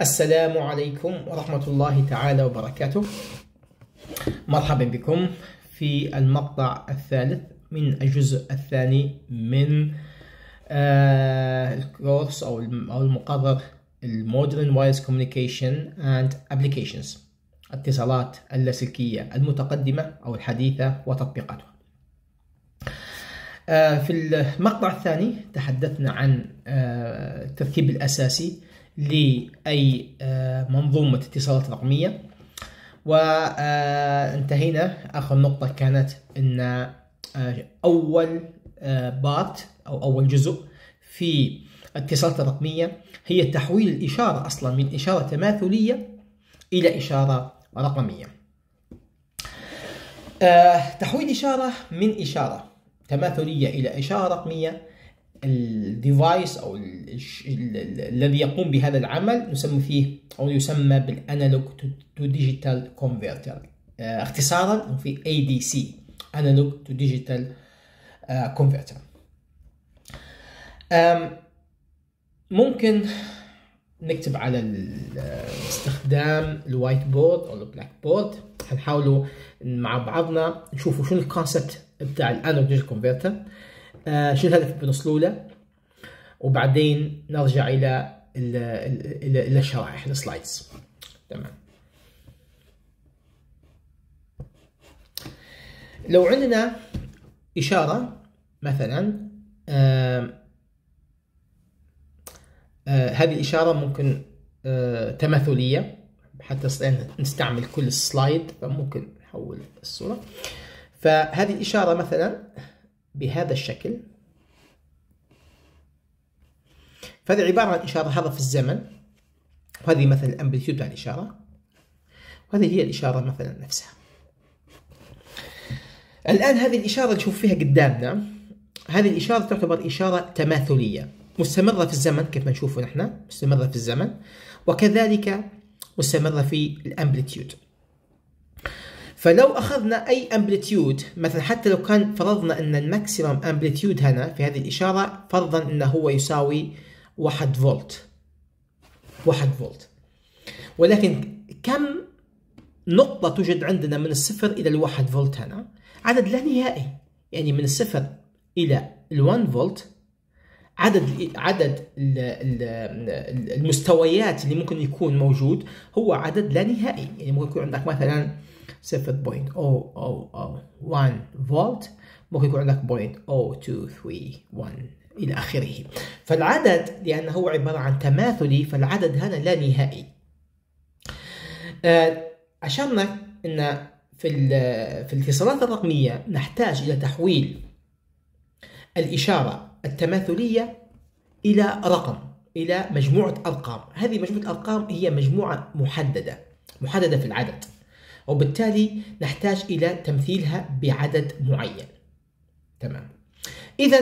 السلام عليكم ورحمة الله تعالى وبركاته. مرحبا بكم في المقطع الثالث من الجزء الثاني من آه، الكورس أو الم- أو المقرر ال modern wireless communication and applications اتصالات اللاسلكية المتقدمة أو الحديثة وتطبيقاتها. آه، في المقطع الثاني تحدثنا عن آه، التركيب الأساسي لأي آه، منظومة اتصالات رقمية. وانتهينا آخر نقطة كانت أن آه، أول بارت أو أول جزء في الاتصالات الرقمية هي تحويل الإشارة أصلا من إشارة تماثلية إلى إشارة رقمية. آه، تحويل إشارة من إشارة تماثلية إلى إشارة رقمية ال device ال- الذي يقوم بهذا العمل نسمي فيه أو يسمى بال analog to digital converter اختصارا في ADC analog to digital converter ممكن نكتب على استخدام ال whiteboard أو ال blackboard هنحاولوا مع بعضنا نشوفوا شنو ال concept بتاع ال analog digital converter شو الهدف بنوصلوا له وبعدين نرجع إلى ال- ال- إلى إلى الشرائح السلايدز تمام. لو عندنا إشارة مثلا آه، هذه الإشارة ممكن آه، تماثلية حتى نستعمل كل السلايد فممكن نحول الصورة. فهذه الإشارة مثلا بهذا الشكل. فهذه عبارة عن إشارة هذا في الزمن. وهذه مثلا الأمبليتيود تاع الإشارة. وهذه هي الإشارة مثلا نفسها. الآن هذه الإشارة نشوف فيها قدامنا. هذه الإشارة تعتبر إشارة تماثلية مستمرة في الزمن كيف ما نشوفه نحن مستمرة في الزمن وكذلك مستمرة في الأمبليتيود. فلو أخذنا أي amplitude مثلا حتى لو كان فرضنا أن ال maximum amplitude هنا في هذه الإشارة فرضا أنه هو يساوي 1 فولت. 1 فولت. ولكن كم نقطة توجد عندنا من الصفر إلى الواحد فولت هنا؟ عدد لا نهائي. يعني من الصفر إلى ال one volt عدد عدد ال- ال- المستويات اللي ممكن يكون موجود هو عدد لا نهائي. يعني ممكن يكون عندك مثلا 0.0001 فولت ممكن يكون عندك 0.0231 إلى آخره. فالعدد لأنه هو عبارة عن تماثلي فالعدد هنا لا نهائي. آه، أشرنا أن في في الاتصالات الرقمية نحتاج إلى تحويل الإشارة التماثلية إلى رقم إلى مجموعة أرقام. هذه مجموعة الأرقام هي مجموعة محددة محددة في العدد. وبالتالي نحتاج إلى تمثيلها بعدد معين. تمام. إذا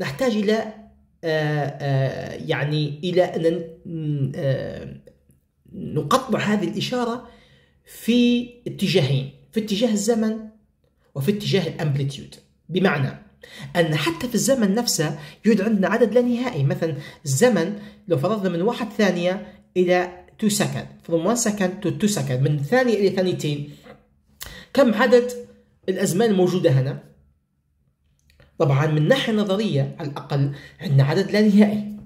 نحتاج إلى آه، آه، يعني إلى أن آه، نقطع هذه الإشارة في اتجاهين في اتجاه الزمن وفي اتجاه الأمبليتيود. بمعنى أن حتى في الزمن نفسه يوجد عندنا عدد لا نهائي. مثلا الزمن لو فرضنا من واحد ثانية إلى 2 second from 1 second to 2 second من ثانية إلى ثانيتين. كم عدد الأزمان الموجودة هنا؟ طبعا من ناحية نظرية على الأقل عندنا عدد لا نهائي.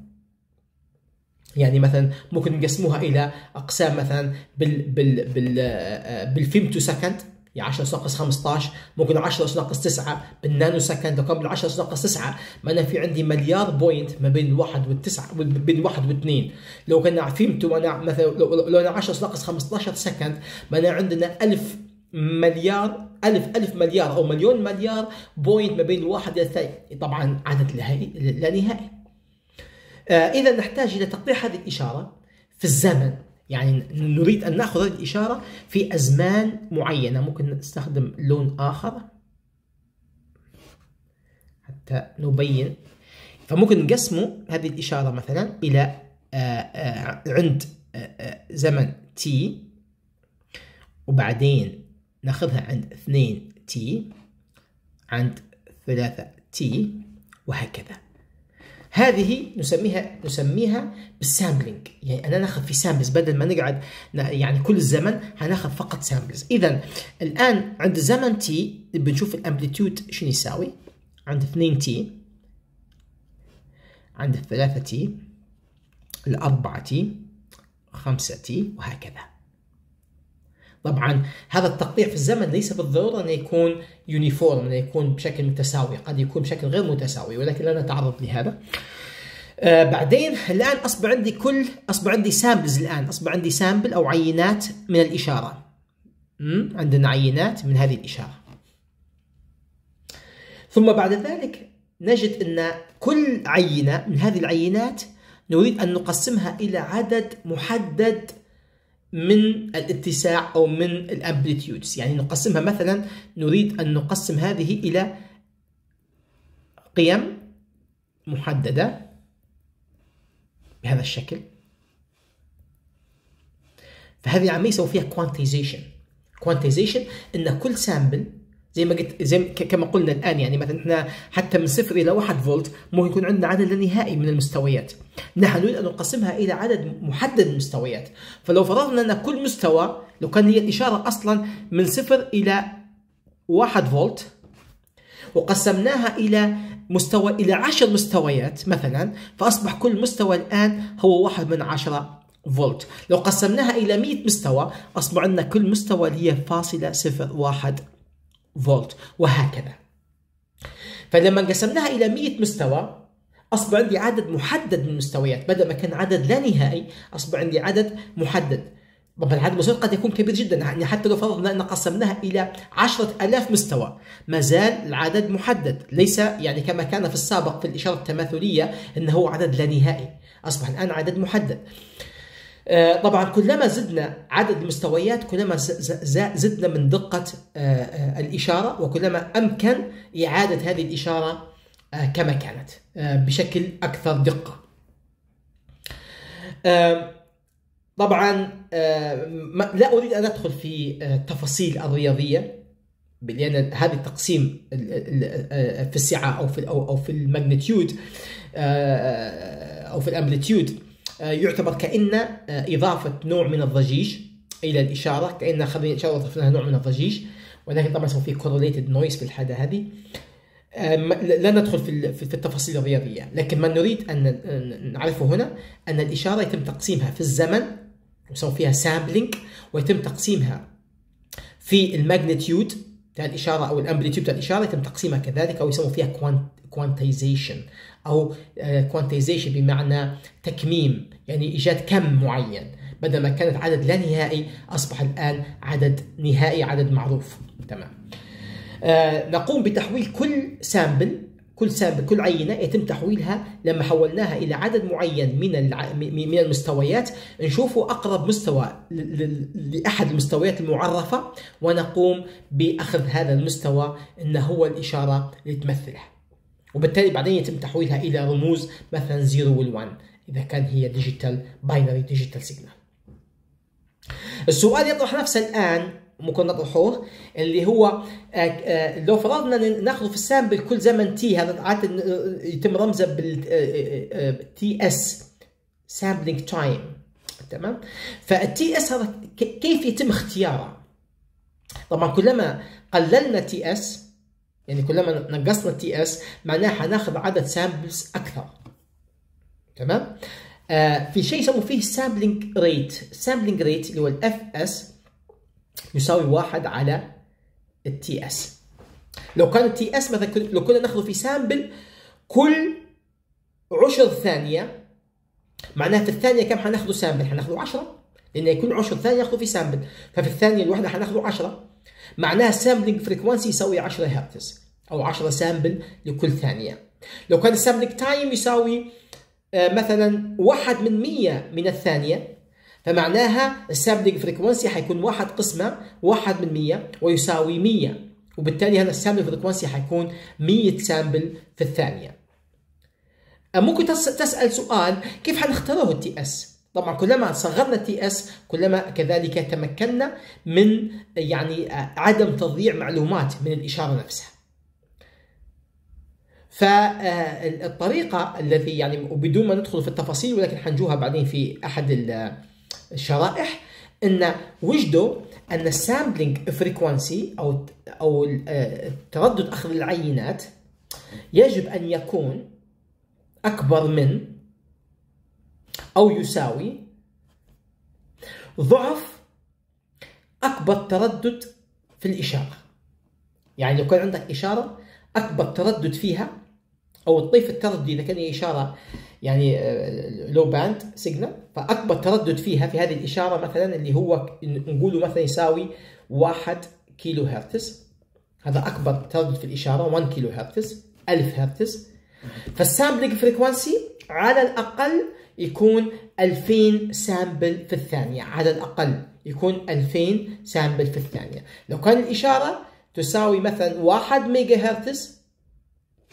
يعني مثلا ممكن نقسموها إلى أقسام مثلا بال بال بال آه، بال femtosecond يعني 10 ناقص 15 ممكن 10 ناقص 9 بال nanosecond بال 10 ناقص 9 معناها في عندي مليار point ما بين الواحد والتسعة بين الواحد واثنين. لو كنا فهمتوا أنا مثلا لو, أنا 10 ناقص 15 second معناها عندنا 1000 مليار ألف ألف مليار أو مليون مليار point ما بين الواحد إلى الثاني طبعا عدد لا نهائي. آه، إذا نحتاج إلى تقطيع هذه الإشارة في الزمن. يعني نريد أن نأخذ هذه الإشارة في أزمان معينة ممكن نستخدم لون آخر حتى نبين. فممكن نقسمه هذه الإشارة مثلا إلى آه، آه، عند آه، زمن t وبعدين نأخذها عند 2 t عند 3 t وهكذا. هذه نسميها نسميها بال sampling. يعني أنا ناخذ في samples بدل ما نقعد يعني كل الزمن هناخذ فقط samples اذا الآن عند زمن T بنشوف ال amplitude شنو يساوي؟ عند 2 T عند 3 T الأربعة T خمسة T وهكذا. طبعا هذا التقطيع في الزمن ليس بالضرورة انه يكون uniform انه يكون بشكل متساوي قد يكون بشكل غير متساوي ولكن لا نتعرض لهذا. آه بعدين الآن أصبح عندي كل أصبح عندي samples الآن أصبح عندي sample أو عينات من الإشارة? عندنا عينات من هذه الإشارة. ثم بعد ذلك نجد أن كل عينة من هذه العينات نريد أن نقسمها إلى عدد محدد من الاتساع أو من ال amplitudes يعني نقسمها مثلا نريد أن نقسم هذه إلى قيم محددة بهذا الشكل. فهذه عم يسوي فيها quantization quantization إن كل sample زي ما قلت زي كما قلنا الآن يعني مثلا إحنا حتى من صفر إلى 1 فولت ممكن يكون عندنا عدد لا نهائي من المستويات. نحن نريد أن نقسمها إلى عدد محدد من المستويات. فلو فرضنا أن كل مستوى لو كان هي الإشارة أصلا من صفر إلى 1 فولت وقسمناها إلى مستوى إلى 10 مستويات مثلا فأصبح كل مستوى الآن هو واحد من عشرة فولت. لو قسمناها إلى 100 مستوى أصبح عندنا كل مستوى هي فاصلة صفر واحد فولت وهكذا. فلما قسمناها إلى 100 مستوى أصبح عندي عدد محدد من المستويات. بدل ما كان عدد لا نهائي أصبح عندي عدد محدد. طبعا العدد المستويات قد يكون كبير جدا. يعني حتى لو فرضنا أن قسمناها إلى عشرة ألاف مستوى ما زال العدد محدد. ليس يعني كما كان في السابق في الإشارة التماثلية أنه عدد لا نهائي. أصبح الآن عدد محدد. طبعا كلما زدنا عدد المستويات كلما زدنا من دقة آه، آه، الإشارة وكلما أمكن إعادة هذه الإشارة كما كانت بشكل أكثر دقة. طبعا لا أريد أن أدخل في التفاصيل الرياضية لأن هذا التقسيم في السعة أو في أو في ال magnitude أو في ال amplitude. آه، يعتبر كأن آه، إضافة نوع من الضجيج إلى الإشارة كأن خلينا لها نوع من الضجيج ولكن طبعا سوف في correlated noise في الحالة هذه. آه، لا ندخل في التفاصيل الرياضية لكن ما نريد أن نعرفه هنا أن الإشارة يتم تقسيمها في الزمن يسموا فيها sampling ويتم تقسيمها في ال magnitude بتاع الإشارة أو ال amplitude بتاع الإشارة يتم تقسيمها كذلك أو يسموا فيها quantization أو quantization بمعنى تكميم يعني إيجاد كم معين. بدل ما كانت عدد لا نهائي أصبح الآن عدد نهائي عدد معروف. تمام. آه نقوم بتحويل كل sample كل sample كل عينة يتم تحويلها لما حولناها إلى عدد معين من من المستويات. نشوفوا أقرب مستوى لأحد المستويات المعرفة ونقوم بأخذ هذا المستوى إنه هو الإشارة اللي تمثلها وبالتالي بعدين يتم تحويلها إلى رموز مثلا 0 وال 1 إذا كان هي digital binary digital signal السؤال يطرح نفسه الآن ممكن نطرحه اللي هو آه، آه، لو فرضنا ناخذ في ال sample كل زمن T هذا عادة يتم رمزه بال Ts sampling time تمام؟ فال Ts هذا كيف يتم اختياره؟ طبعا كلما قللنا Ts يعني كلما نقصنا Ts معناها حناخذ عدد samples أكثر. تمام؟ آه في شيء يسموه فيه sampling rate sampling rate اللي هو ال Fs يساوي واحد على ال Ts. لو كان ال Ts مثلا لو كنا ناخذه في sample كل عشر ثانية معناها في الثانية كم حناخذه sample؟ حناخذه 10 لأن يكون عشر ثانية ياخذه في sample. ففي الثانية الواحدة حناخذه 10 معناها ال sampling frequency يساوي 10 هرتز أو 10 sample لكل ثانية. لو كان ال sampling time يساوي آه، مثلا 1 من 100 من الثانية فمعناها ال sampling frequency حيكون واحد قسمة واحد من 100 ويساوي 100 وبالتالي هذا ال sample frequency حيكون 100 sample في الثانية. ممكن تسأل سؤال كيف حنختاره ال Ts؟ طبعا كلما صغرنا ال Ts كلما كذلك تمكنا من يعني عدم تضييع معلومات من الإشارة نفسها. فالطريقة التي يعني وبدون ما ندخل في التفاصيل ولكن حنجوها بعدين في أحد الشرائح إن وجدوا أن ال sampling frequency أو أو تردد أخذ العينات يجب أن يكون أكبر من أو يساوي ضعف أكبر تردد في الإشارة. يعني لو كان عندك إشارة أكبر تردد فيها أو الطيف الترددي إذا كان إشارة يعني low band signal فأكبر تردد فيها في هذه الإشارة مثلا اللي هو نقوله مثلا يساوي 1 كيلو هرتز هذا أكبر تردد في الإشارة 1 كيلو هرتز 1000 هرتز. فال sampling frequency على الأقل يكون 2000 sample في الثانية. على الأقل يكون 2000 sample في الثانية. لو كان الإشارة تساوي مثلا 1 ميجا هرتز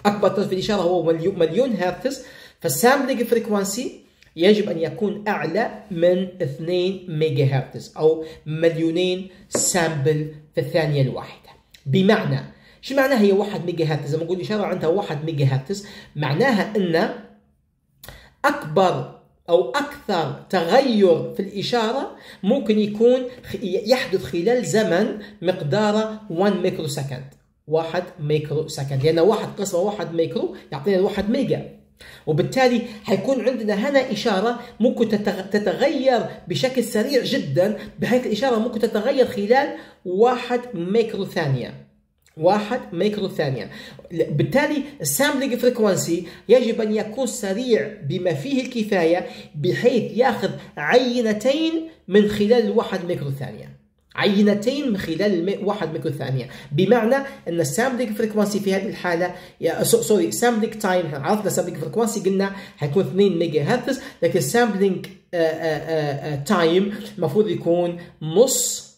أكبر تردد في الإشارة هو مليون هرتز فال sampling frequency يجب أن يكون أعلى من 2 ميجا هرتز أو مليونين sample في الثانية الواحدة. بمعنى شو معناها هي 1 ميجا هرتز لما نقول إشارة عندها 1 ميجا هرتز معناها إن أكبر أو أكثر تغير في الإشارة ممكن يكون يحدث خلال زمن مقداره 1 micro second 1 micro second. لأن 1 قسمه 1 ميكرو يعطينا 1 mega. وبالتالي حيكون عندنا هنا إشارة ممكن تتغير بشكل سريع جدا بحيث الإشارة ممكن تتغير خلال واحد ميكرو ثانية واحد ميكرو ثانية بالتالي ال sampling frequency يجب أن يكون سريع بما فيه الكفاية بحيث يأخذ عينتين من خلال الواحد ميكرو ثانية عينتين من خلال واحد ميكرو ثانية. بمعنى أن ال sampling frequency في هذه الحالة sorry sampling time عرفنا sampling frequency قلنا حيكون 2 ميجا هرتز لكن sampling time المفروض يكون نص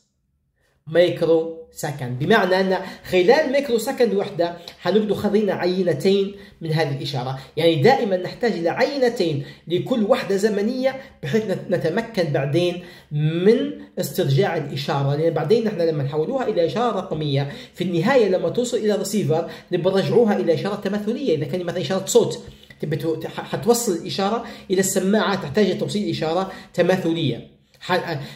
microsecond بمعنى أن خلال microsecond وحدة حنبدو خذينا عينتين من هذه الإشارة. يعني دائما نحتاج إلى عينتين لكل وحدة زمنية بحيث نتمكن بعدين من استرجاع الإشارة. لأن بعدين نحن لما نحولوها إلى إشارة رقمية في النهاية لما توصل إلى نبغى نرجعوها إلى إشارة تماثلية. إذا كان مثلا إشارة صوت حتوصل الإشارة إلى السماعة تحتاج توصيل إشارة تماثلية.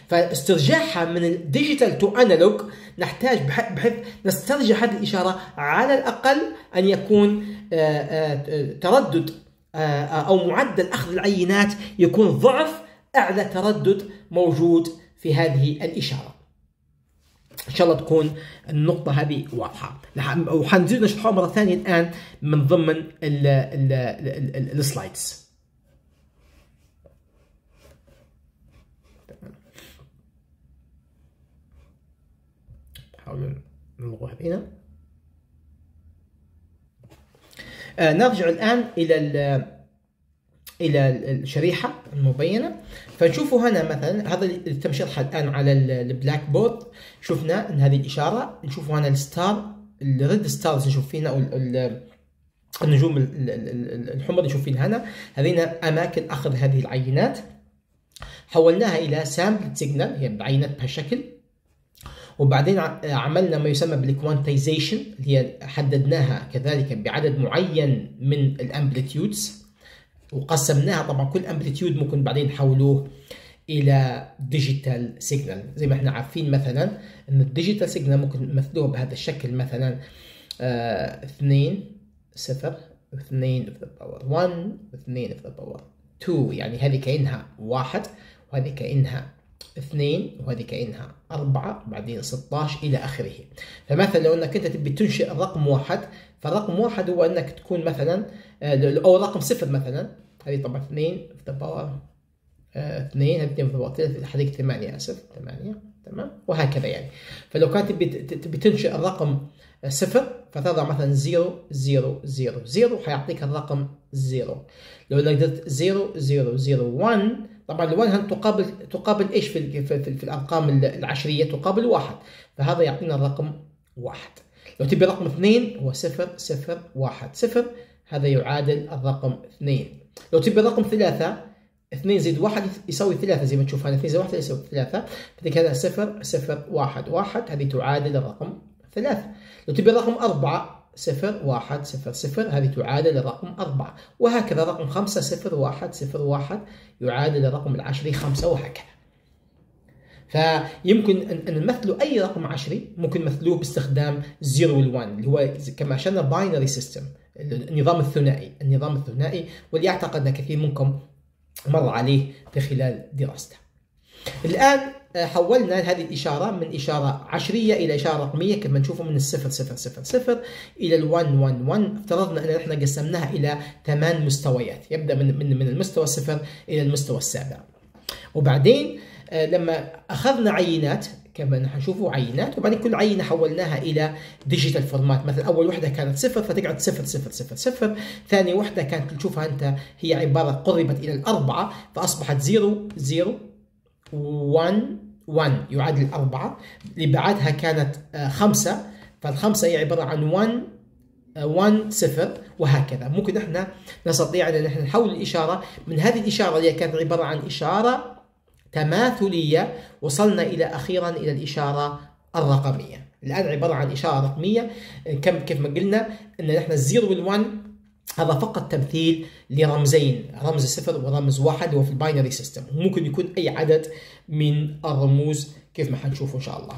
فاسترجاعها من ال digital to analog نحتاج بحيث نسترجع هذه الإشارة على الأقل أن يكون تردد أو معدل أخذ العينات يكون ضعف أعلى تردد موجود في هذه الإشارة. إن شاء الله تكون النقطة هذه واضحة وحنزيد نشرحها مرة ثانية الآن من ضمن السلايدز. نحاول نلغوها آه نرجع الآن إلى إلى الشريحة المبينة. فنشوفوا هنا مثلا هذا اللي تم شرحه الآن على ال blackboard شفنا أن هذه الإشارة نشوفوا هنا ال star ال red stars نشوف فينا أو النجوم الحمر نشوف فينا هنا. هذين أماكن أخذ هذه العينات. حولناها إلى sampled signal هي بعينات بهالشكل. وبعدين عملنا ما يسمى بال quantization اللي هي حددناها كذلك بعدد معين من ال amplitudes وقسمناها. طبعا كل amplitude ممكن بعدين نحولوه إلى digital signal زي ما إحنا عارفين مثلا إن ال digital signal ممكن نمثلوها بهذا الشكل مثلا 2 0 2 في ال power 1 2 في ال power 2 يعني هذه كأنها واحد وهذه كأنها اثنين وهذه كأنها أربعة بعدين 16 إلى آخره. فمثلا لو أنك أنت تبي تنشئ الرقم واحد فالرقم واحد هو أنك تكون مثلا أو رقم صفر مثلا. هذه طبعا اثنين في ال power اثنين هذه اثنين في ال power هذيك ثمانية آسف. ثمانية تمام؟ وهكذا يعني. فلو كانت تبي تنشئ الرقم صفر فتضع مثلا 0 0 0 0 حيعطيك الرقم 0 لو قدرت 0 0 0 1 طبعا ال1 هل تقابل تقابل إيش في, في, في, في الأرقام العشرية؟ تقابل واحد. فهذا يعطينا الرقم واحد. لو تبي رقم اثنين هو صفر صفر واحد. صفر هذا يعادل الرقم اثنين. لو تبي رقم ثلاثة اثنين زائد واحد يساوي ثلاثة زي ما تشوف هنا اثنين زائد واحد يساوي ثلاثة. فذلك هذا صفر صفر واحد واحد. هذه تعادل الرقم ثلاثة. لو تبي رقم أربعة صفر واحد صفر صفر هذه تعادل الرقم أربعة. وهكذا رقم خمسة صفر واحد صفر واحد يعادل الرقم العشري خمسة وهكذا. فيمكن ان نمثلوا أي رقم عشري ممكن نمثلوه باستخدام 0 وال1 اللي هو كما اشرنا binary system النظام الثنائي. النظام الثنائي واللي اعتقد أن كثير منكم مر عليه في خلال دراسته الآن آه، حولنا هذه الإشارة من إشارة عشرية إلى إشارة رقمية كما نشوفه من الصفر صفر صفر صفر إلى ون ون افترضنا أن إحنا قسمناها إلى ثمان مستويات. يبدأ من من من المستوى الصفر إلى المستوى السابع. وبعدين آه، لما أخذنا عينات كما حنشوفوا عينات وبعدين كل عينة حولناها إلى digital format مثلا أول وحدة كانت صفر فتقعد صفر صفر صفر صفر. ثاني وحدة كانت تشوفها أنت هي عبارة قربت إلى الأربعة فأصبحت zero zero 1 1 يعادل 4 اللي بعدها كانت 5 آه، فالخمسة هي عبارة عن 1 1 0 وهكذا. ممكن إحنا نستطيع أن إحنا نحول الإشارة. من هذه الإشارة اللي كانت عبارة عن إشارة تماثلية وصلنا إلى أخيرا إلى الإشارة الرقمية. الآن عبارة عن إشارة رقمية. كم كيف ما قلنا إن إحنا ال zero وال one هذا فقط تمثيل لرمزين رمز صفر ورمز واحد وفي ال binary system. ممكن يكون أي عدد من الرموز كيف ما حنشوف إن شاء الله.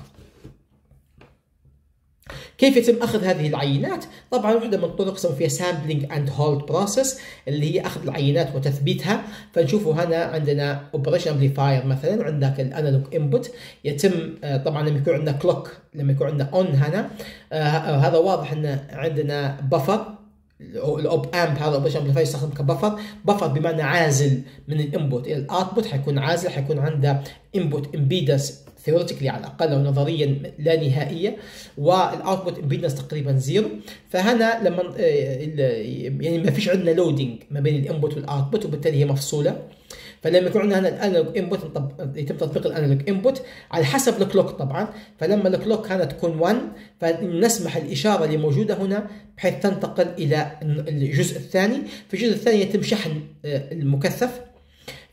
كيف يتم أخذ هذه العينات؟ طبعا واحدة من الطرق يسمى فيها sampling and hold process اللي هي أخذ العينات وتثبيتها. فنشوفوا هنا عندنا operation amplifier مثلا عندك ال analog input يتم آه، طبعا لما يكون عندنا clock لما يكون عندنا on هنا آه، هذا واضح إن عندنا buffer ال op amp هذا operation amplifier يستخدم ك buffer. buffer بمعنى عازل من ال input إلى ال output حيكون عازل حيكون عنده input impedance theoretically على الأقل أو نظريا لا نهائية وال output impedance تقريبا zero فهنا لما آه، يعني ما فيش عندنا loading ما بين ال input وال output وبالتالي هي مفصولة. فلما يكون عندنا ال analog input يتم تطبيق ال analog input على حسب ال clock طبعا. فلما ال clock هنا تكون 1 فنسمح الإشارة اللي موجودة هنا بحيث تنتقل إلى الجزء الثاني. في الجزء الثاني يتم شحن آه، المكثف.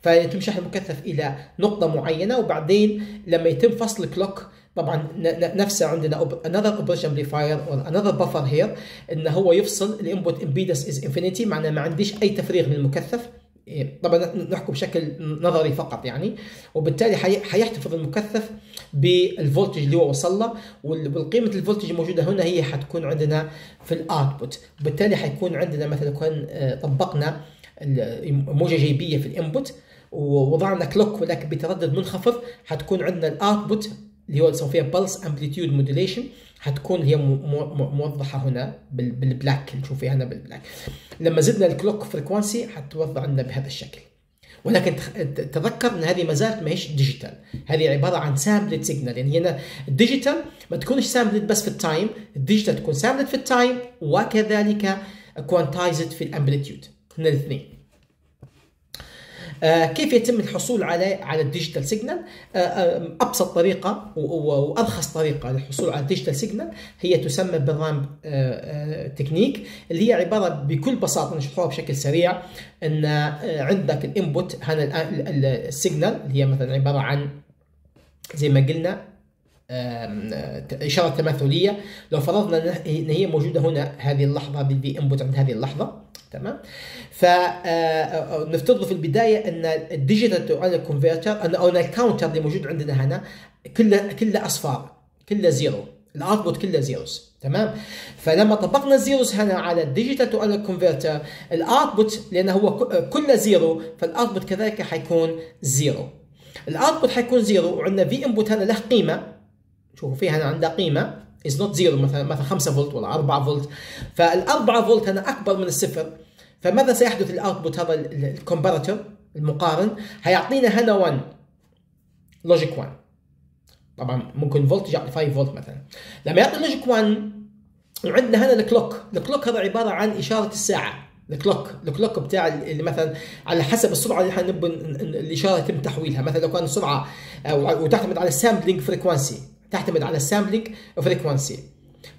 فيتم شحن المكثف إلى نقطة معينة وبعدين لما يتم فصل ال clock طبعا نفسه عندنا another operation amplifier or another buffer here إنه هو يفصل ال input impedance is infinity معناه ما عنديش أي تفريغ من المكثف طبعا نحكم بشكل نظري فقط يعني. وبالتالي حيحتفظ المكثف بال voltage اللي هو وصل له والقيمة ال voltage الموجودة هنا هي حتكون عندنا في ال output وبالتالي حيكون عندنا مثلا كان آه، طبقنا موجة جيبية في ال input ووضعنا clock ولكن بتردد منخفض حتكون عندنا ال output اللي هو يسمى فيها pulse amplitude modulation حتكون هي موضحة هنا بال black نشوف هنا بال black لما زدنا ال clock frequency حتوضع عندنا بهذا الشكل. ولكن تذكر إن هذه ما زالت ما هيش digital هذه عبارة عن sampled signal يعني هنا ال digital ما تكونش sampled بس في ال time ال digital تكون sampled في ال time وكذلك quantized في ال amplitude هنا الاثنين. كيف يتم الحصول على على ال digital signal؟ آه، آه، أبسط طريقة وأرخص طريقة للحصول على ال digital signal هي تسمى بال ramp technique اللي هي عبارة بكل بساطة نشرحوها بشكل سريع. إن عندك ال input هنا ال signal اللي هي مثلا عبارة عن زي ما قلنا إشارة تماثلية. لو فرضنا إن هي موجودة هنا هذه اللحظة بال V input عند هذه اللحظة تمام؟ فنفترض آه، آه، في البداية أن ال digital to analog converter أو أن ال counter اللي موجود عندنا هنا كله كله أصفار كله zero. ال output كله zeros تمام؟ فلما طبقنا ال zeros هنا على ال digital to analog converter ال output لأنه هو كله zero فال output كذلك حيكون zero. ال output حيكون zero وعندنا V input هنا له قيمة. شوفوا V هنا عندها قيمة is not zero مثلا مثلا 5 فولت ولا 4 فولت. فال 4 فولت هنا أكبر من الصفر. فماذا سيحدث ال output هذا ال comparator المقارن؟ هيعطينا هنا 1 logic 1 طبعا ممكن فولت يعطي 5 فولت مثلا. لما يعطي logic 1 وعندنا هنا ال clock ال clock هذا عبارة عن إشارة الساعة. ال clock ال clock بتاع اللي مثلا على حسب السرعة اللي إحنا نبغى الإشارة يتم تحويلها. مثلا لو كان السرعة وتعتمد على ال sampling frequency تعتمد على ال sampling frequency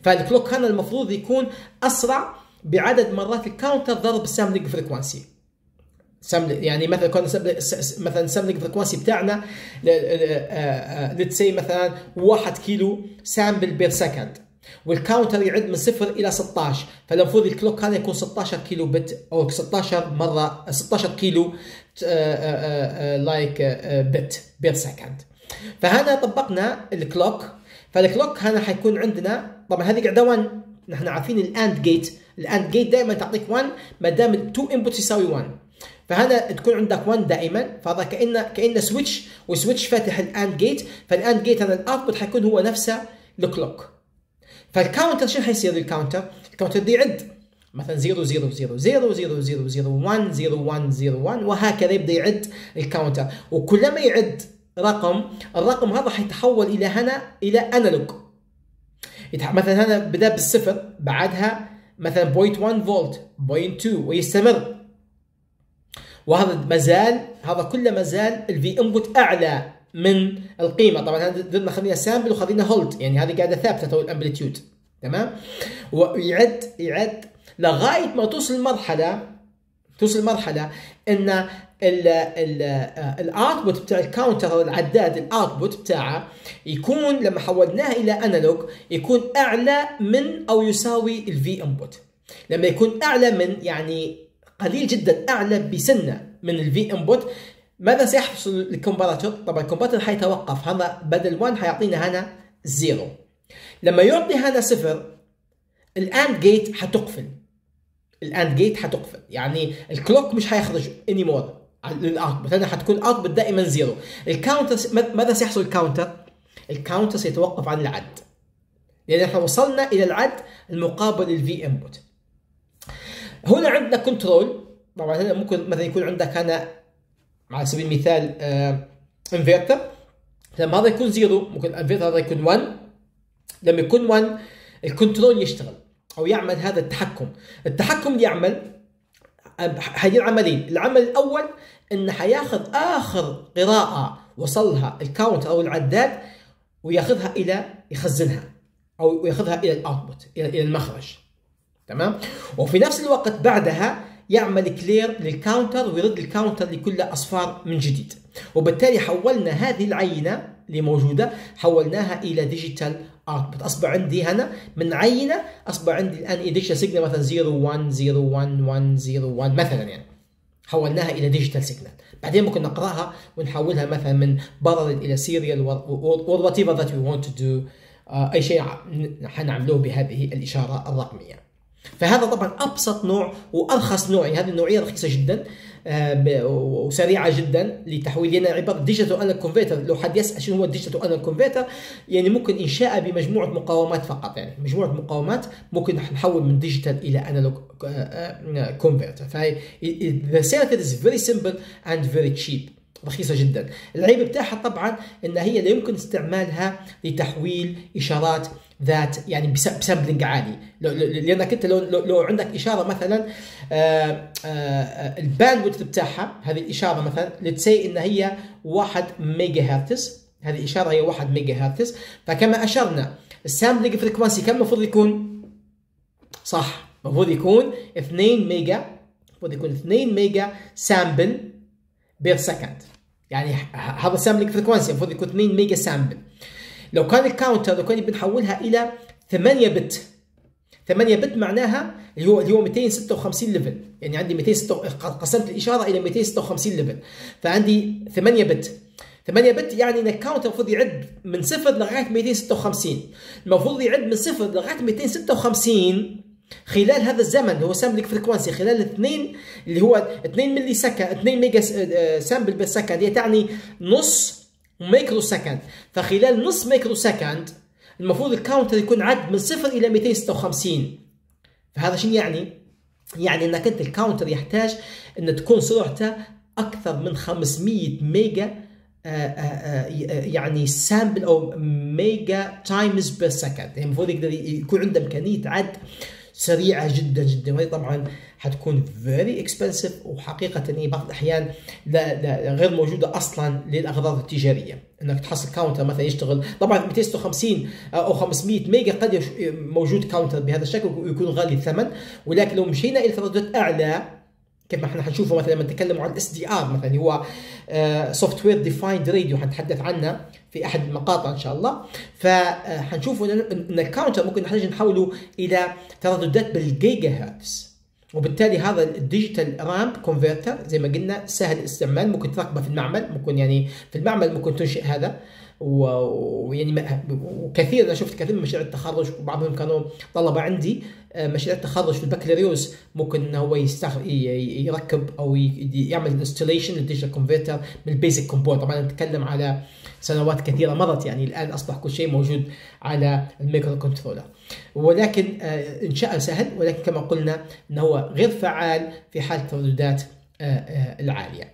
فال clock هنا المفروض يكون أسرع بعدد مرات ال counter ضرب ال sampling frequency يعني مثلا كنا مثلا ال sampling frequency بتاعنا let's say مثلا 1 كيلو sample per second وال counter يعد من صفر إلى 16 فالمفروض ال clock هذا يكون 16 كيلو bit أو 16 مرة 16 كيلو like bit per second فهنا طبقنا ال clock فال clock هنا حيكون عندنا طبعا هذه قاعدة 1 نحن عارفين ال AND gate ال AND gate دائما تعطيك 1 ما دام ال two inputs يساوي 1 فهنا تكون عندك 1 دائما. فهذا كانه كأنه سويتش وسويتش فاتح الاند جيت فالاند جيت هذا الاوتبوت حيكون هو نفسه الكلوك فالكاونتر شو حيصير الكاونتر؟ الكاونتر دي يعد. مثلا 0 0 0 0 0 0 0 1 0 1 0 1 وهكذا يبدأ يعد ال counter وكلما يعد رقم الرقم هذا حيتحول إلى هنا إلى analog مثلا هنا بدأ بالصفر بعدها مثلا 0.1 فولت 0.2 ويستمر. وهذا ما زال هذا كله ما زال ال V input أعلى من القيمة. طبعا هذا خلينا sample وخلينا hold يعني هذه قاعدة ثابتة to ال amplitude تمام؟ ويعد يعد لغاية ما توصل مرحله توصل مرحله إن ال output بتاع ال counter أو العداد ال output بتاعه يكون لما حولناه إلى analog يكون أعلى من أو يساوي ال V input لما يكون أعلى من يعني قليل جدا أعلى بسنة من ال V input ماذا سيحصل لل comparator؟ طبعا ال comparator حيتوقف هذا بدل 1 حيعطينا هنا 0 لما يعطي هنا صفر ال AND gate حتقفل. ال AND gate حتقفل. يعني ال clock مش حيخرج any more لل output هنا حتكون output دائما zero. ال counter ماذا سيحصل ال counter؟ ال counter سيتوقف عن العد. لأن إحنا وصلنا إلى العد المقابل لل V input هنا عندنا control طبعا هنا ممكن مثلا يكون عندك هنا على سبيل المثال آه انفرتر لما هذا يكون zero ممكن الانفرتر هذا يكون 1 لما يكون 1 ال control يشتغل أو يعمل هذا التحكم. التحكم يعمل هذه عملين العمل الأول إنه حياخذ آخر قراءة وصلها ال count أو العداد وياخذها إلى يخزنها أو ياخذها إلى ال output إلى المخرج. تمام؟ وفي نفس الوقت بعدها يعمل clear لل counter ويرد ال counter لكل أصفار من جديد. وبالتالي حولنا هذه العينة اللي موجودة حولناها إلى digital output أصبح عندي هنا من عينة أصبح عندي الآن digital signal مثلا 0 1 0 1 1 0 1 مثلا يعني. حولناها إلى digital signal بعدين ممكن نقرأها ونحولها مثلا من parallel إلى serial whatever that we want to do أي شيء حنعملوه بهذه الإشارة الرقمية. فهذا طبعا أبسط نوع وأرخص نوع. يعني هذه النوعية رخيصة جدا. وسريعة جدا لتحويل يعني عباره digital analog converter لو حد يسأل شنو هو ال digital analog converter يعني ممكن انشاء بمجموعة مقاومات فقط يعني مجموعة مقاومات ممكن نحول من digital إلى analog converter فهي the circuit is very simple and very cheap. رخيصة جدا. العيب بتاعها طبعا إن هي لا يمكن استعمالها لتحويل إشارات ذات يعني ب sampling عالي لأنك أنت لو لو عندك إشارة مثلا ال bandwidth بتاعها هذه الإشارة مثلا let's say إن هي 1 ميجا هرتز هذه الاشاره هي 1 ميجا هرتز فكما أشرنا ال sampling frequency كم المفروض يكون؟ صح المفروض يكون 2 ميجا المفروض يكون 2 ميجا sample per second يعني هذا sampling frequency المفروض يكون 2 ميجا sample. لو كان ال counter لو كان بنحولها إلى 8 bit. 8 bit معناها اللي هو اللي هو 256 level يعني عندي 206 قسمت الإشارة إلى 256 level فعندي 8 bit. 8 bit يعني إن ال counter المفروض يعد من صفر لغاية 256 المفروض يعد من صفر لغاية 256 خلال هذا الزمن اللي هو sampling frequency خلال اثنين اللي هو 2 ملي سكند 2 mega sample بالسكند هي تعني نص ميكرو سكند فخلال نص ميكرو سكند المفروض الكاونتر يكون عد من صفر إلى 256 فهذا شنو يعني؟ يعني إنك أنت ال counter يحتاج إن تكون سرعته أكثر من 500 mega آه، آه، آه، يعني sample أو mega times per second يعني المفروض يقدر يكون عنده إمكانية عد سريعة جدا جدا. وهي طبعا حتكون very expensive وحقيقة هي بعض الأحيان لا, لا غير موجودة أصلا للأغراض التجارية. إنك تحصل counter مثلا يشتغل طبعا 256 أو 500 ميجا قد موجود counter بهذا الشكل ويكون غالي الثمن. ولكن لو مشينا إلى ترددات أعلى كيف ما إحنا حنشوفه مثلا لما نتكلم عن ال SDR مثلا هو software defined radio حنتحدث عنه في أحد المقاطع إن شاء الله. فحنشوف إن ال counter ممكن نحتاج نحوله إلى ترددات بالجيجا هرتز وبالتالي هذا ال digital ramp converter زي ما قلنا سهل الاستعمال ممكن تركبه في المعمل ممكن يعني في المعمل ممكن تنشئ هذا. ويعني وكثير أنا شفت كثير من مشاريع التخرج وبعضهم كانوا طلبة عندي. مشاريع التخرج في البكالوريوس ممكن إنه هو يركب أو يعمل installation لل digital converter من ال basic component طبعا نتكلم على سنوات كثيرة مضت يعني الآن أصبح كل شيء موجود على ال microcontroller ولكن آه، انشاء سهل ولكن كما قلنا إنه هو غير فعال في حال الترددات آه، آه، العالية.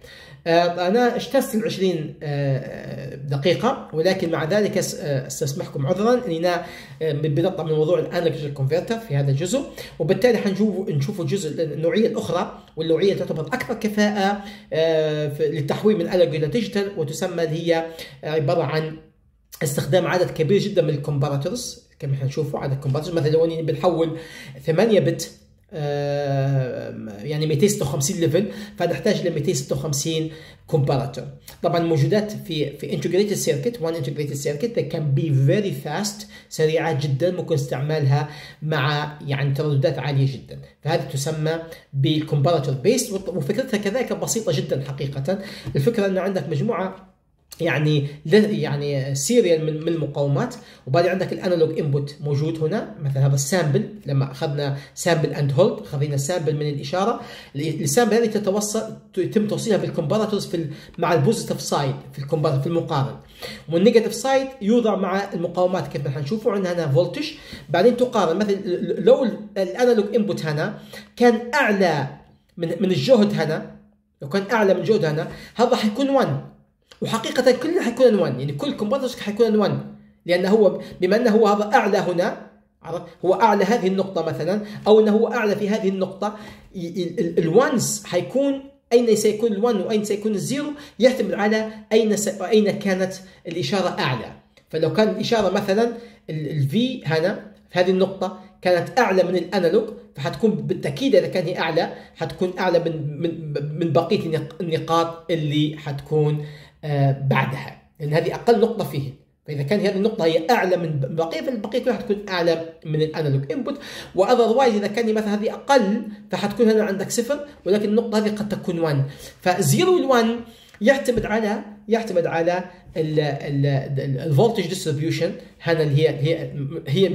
آه، أنا اجتزت ال 20 آه، دقيقة ولكن مع ذلك أس- آه، استسمحكم عذرا اننا آه، بنطلع من موضوع ال analog converter في هذا الجزء. وبالتالي حنشوف نشوف الجزء النوعيه الاخرى والنوعية تعتبر أكثر كفاءة للتحويل من analog إلى digital وتسمى اللي هي عبارة عن استخدام عدد كبير جدا من ال comparators كما حنشوفه عدد ال comparators مثلا لو إني بنحول 8 bit يعني 256 level فنحتاج ل 256 comparator طبعا موجودات في في integrated circuit one integrated circuit can be very fast سريعة جدا ممكن استعمالها مع يعني ترددات عالية جدا. فهذه تسمى بال comparator based وفكرتها كذلك بسيطة جدا حقيقه. الفكرة إنه عندك مجموعة يعني يعني serial من المقاومات. وبعدين عندك ال analog input موجود هنا. مثلا هذا ال sample لما أخذنا sample and hold خذينا sample من الإشارة. ال sample هذه تتوصل يتم توصيلها بال comparators في مع ال positive side في في المقارن. وال negative side يوضع مع المقاومات كيف ما حنشوفوا عندنا هنا voltage بعدين تقارن. مثلا لو ال analog input هنا كان أعلى من من الجهد هنا لو كان أعلى من جهد هنا هذا حيكون 1 وحقيقة كلنا حيكون in one يعني كل comparators حيكون in one لأنه هو بما أنه هو هذا أعلى هنا عرفت؟ هو أعلى هذه النقطة مثلا أو أنه هو أعلى في هذه النقطة ال ones حيكون أين سيكون ال one وأين سيكون ال zero؟ يعتمد على أين س... أين كانت الإشارة أعلى. فلو كان الإشارة مثلا ال V هنا في هذه النقطة كانت أعلى من ال analog فحتكون بالتأكيد إذا كان هي أعلى حتكون أعلى من من من بقية النق- النقاط اللي حتكون بعدها لأن هذه أقل نقطة فيه. فإذا كان هذه النقطة هي أعلى من بقية فالبقية كلها حتكون أعلى من ال analog input و otherwise إذا كان مثلا هذه أقل فحتكون هنا عندك صفر ولكن النقطة هذه قد تكون 1 ف zero وال1 يعتمد على يعتمد على ال voltage distribution هنا اللي هي هي هي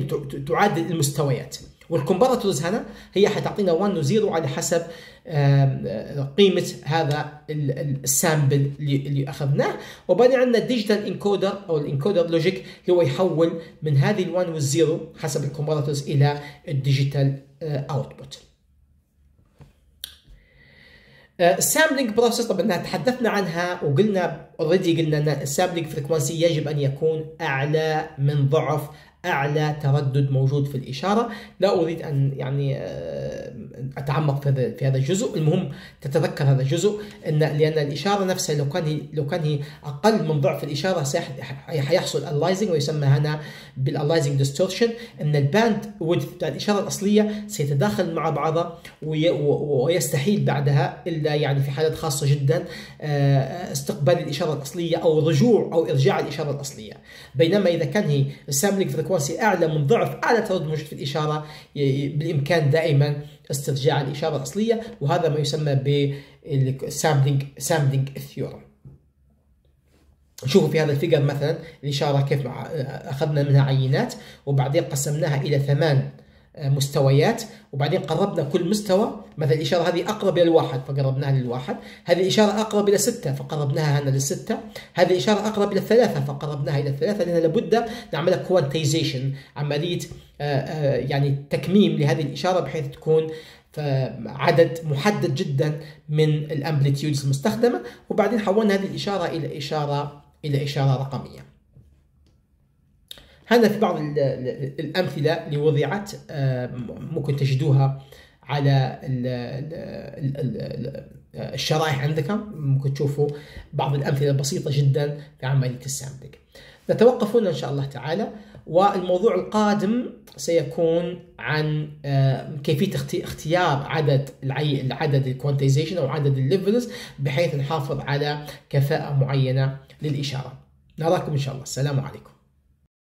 تعادل المستويات. وال comparators هنا هي حتعطينا 1 و0 على حسب آه، قيمة هذا ال- ال- ال sample اللي اللي أخذناه. وبعدين عندنا ال digital encoder أو ال encoder logic هو يحول من هذه ال1 وال zero حسب ال comparators إلى ال digital output ال sampling process طبعا تحدثنا عنها وقلنا already قلنا إن ال sampling frequency يجب أن يكون أعلى من ضعف أعلى تردد موجود في الإشارة. لا أريد أن يعني آه، أتعمق في هذا في هذا الجزء. المهم تتذكر هذا الجزء ان لأن الإشارة نفسها لو كان هي لو كان هي أقل من ضعف الإشارة حيحصل aliasing ويسمى هنا بال aliasing distortion إن ال bandwidth بتاع الإشارة الأصلية سيتداخل مع بعضها ويستحيل بعدها إلا يعني في حالات خاصة جدا آه، استقبال الإشارة الأصلية أو رجوع أو إرجاع الإشارة الأصلية. بينما إذا كان هي ال sampling frequency أعلى من ضعف أعلى تردد موجود في الإشارة بالإمكان دائما استرجاع الإشارة الأصلية وهذا ما يسمى بال sampling sampling theorem شوفوا في هذا ال figure مثلا الإشارة كيف أخذنا منها عينات وبعدين قسمناها إلى ثمان مستويات. وبعدين قربنا كل مستوى. مثلا الإشارة هذه أقرب إلى الواحد فقربناها للواحد. هذه الإشارة أقرب إلى ستة فقربناها هنا للستة. هذه الإشارة أقرب إلى الثلاثة فقربناها إلى الثلاثة لأن لابد نعملها quantization عملية آه، آه، يعني تكميم لهذه الإشارة بحيث تكون عدد محدد جدا من ال amplitudes المستخدمة. وبعدين حولنا هذه الإشارة إلى إشارة إلى إشارة رقمية. هذا في بعض ال- ال- الأمثلة اللي وضعت آه، ممكن تجدوها على ال- ال- ال- ال- الشرائح عندكم ممكن تشوفوا بعض الأمثلة البسيطة جدا في عملية ال sampling نتوقف هنا إن شاء الله تعالى والموضوع القادم سيكون عن آه، كيفية اختي- اختيار عدد. العدد ال quantization أو عدد ال levels بحيث نحافظ على كفاءة معينة للإشارة. نراكم إن شاء الله السلام عليكم.